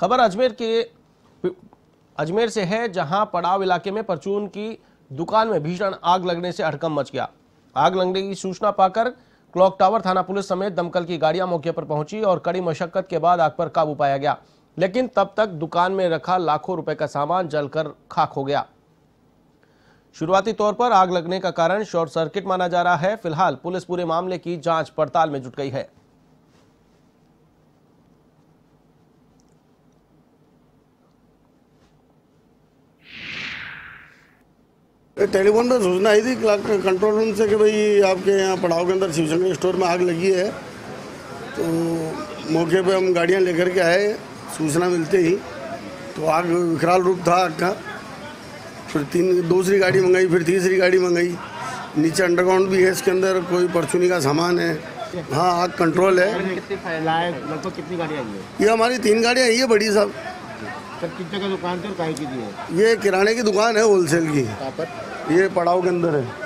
खबर अजमेर के अजमेर से है, जहाँ पड़ाव इलाके में परचून की दुकान में भीषण आग लगने से हड़कंप मच गया। आग लगने की सूचना पाकर क्लॉक टावर थाना पुलिस समेत दमकल की गाड़ियाँ मौके पर पहुँची और कड़ी मशक्कत के बाद आग पर काबू पाया गया। लेकिन तब तक दुकान में रखा लाखों रुपए का सामान जलकर खाक हो गया। शुरुआती तौर पर आग लगने का कारण शॉर्ट सर्किट माना जा रहा है। फ़िलहाल पुलिस पूरे मामले की जाँच पड़ताल में जुट गई है। टेलीफोन पर सूचना आई थी कंट्रोल रूम से कि भाई आपके यहाँ पड़ाव के अंदर शिवशंकर स्टोर में आग लगी है। तो मौके पे हम गाड़ियाँ लेकर के आए सूचना मिलते ही। तो आग विकराल रूप था आग का। फिर तीन दूसरी गाड़ी मंगाई फिर तीसरी गाड़ी मंगाई। नीचे अंडरग्राउंड भी है इसके अंदर कोई परचूनी का सामान है। हाँ आग कंट्रोल है। कितनी फैलाए लगभग कितनी गाड़ी है? ये हमारी तीन गाड़ियाँ आई है बड़ी साहब। सर दुकान थी और काहे की थी है ये किराने की दुकान है होलसेल की। ये पड़ाव के अंदर है।